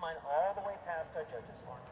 line all the way past our judges' line,